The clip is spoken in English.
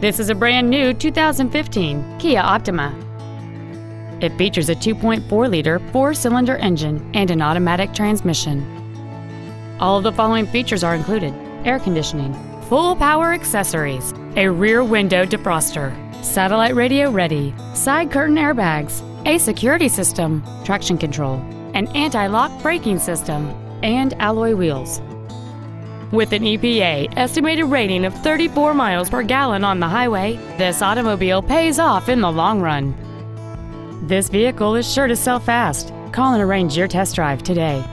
This is a brand new 2015 Kia Optima. It features a 2.4-liter four-cylinder engine and an automatic transmission. All of the following features are included. Air conditioning, full power accessories, a rear window defroster, satellite radio ready, side curtain airbags, a security system, traction control, an anti-lock braking system, and alloy wheels. With an EPA estimated rating of 34 miles per gallon on the highway, this automobile pays off in the long run. This vehicle is sure to sell fast. Call and arrange your test drive today.